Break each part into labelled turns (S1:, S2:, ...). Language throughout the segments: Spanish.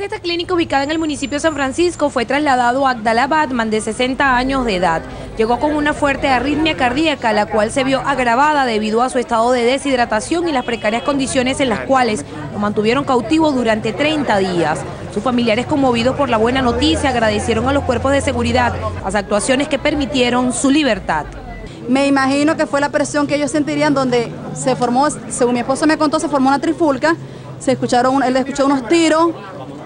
S1: Esta clínica ubicada en el municipio de San Francisco fue trasladado a Agdala Batman de 60 años de edad. Llegó con una fuerte arritmia cardíaca, la cual se vio agravada debido a su estado de deshidratación y las precarias condiciones en las cuales lo mantuvieron cautivo durante 30 días. Sus familiares conmovidos por la buena noticia agradecieron a los cuerpos de seguridad las actuaciones que permitieron su libertad.
S2: Me imagino que fue la presión que ellos sentirían donde se formó, según mi esposo me contó, se formó una trifulca, se escucharon, él escuchó unos tiros,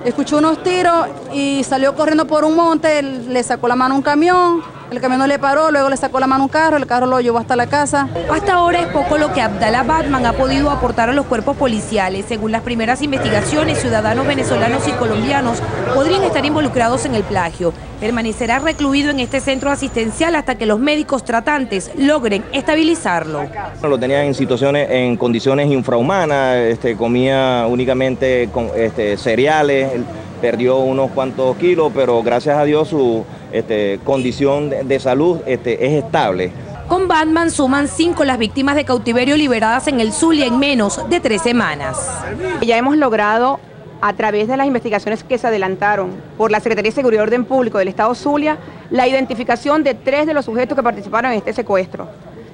S2: escuchó unos tiros y salió corriendo por un monte, le sacó la mano un camión, el camión no le paró, luego le sacó la mano un carro, el carro lo llevó hasta la casa.
S1: Hasta ahora es poco lo que Abdallah Batman ha podido aportar a los cuerpos policiales. Según las primeras investigaciones, ciudadanos venezolanos y colombianos podrían estar involucrados en el plagio. Permanecerá recluido en este centro asistencial hasta que los médicos tratantes logren estabilizarlo.
S3: Lo tenían en situaciones, en condiciones infrahumanas, este, comía únicamente con, este, cereales, perdió unos cuantos kilos, pero gracias a Dios su este, condición de, salud este, es estable.
S1: Con Batman suman cinco las víctimas de cautiverio liberadas en el Zulia en menos de tres semanas.
S4: Ya hemos logrado a través de las investigaciones que se adelantaron por la Secretaría de Seguridad y Orden Público del Estado Zulia, la identificación de tres de los sujetos que participaron en este secuestro.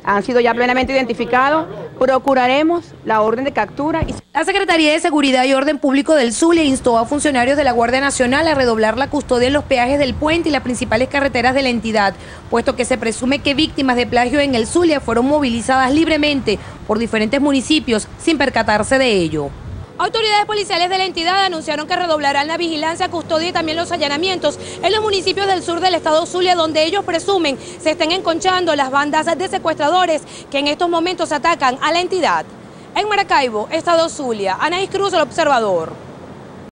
S4: Han sido ya plenamente identificados, procuraremos la orden de captura. Y...
S1: La Secretaría de Seguridad y Orden Público del Zulia instó a funcionarios de la Guardia Nacional a redoblar la custodia en los peajes del puente y las principales carreteras de la entidad, puesto que se presume que víctimas de plagio en el Zulia fueron movilizadas libremente por diferentes municipios sin percatarse de ello. Autoridades policiales de la entidad anunciaron que redoblarán la vigilancia, custodia y también los allanamientos en los municipios del sur del estado Zulia, donde ellos presumen se estén enconchando las bandas de secuestradores que en estos momentos atacan a la entidad. En Maracaibo, estado Zulia, Anaís Cruz, el observador.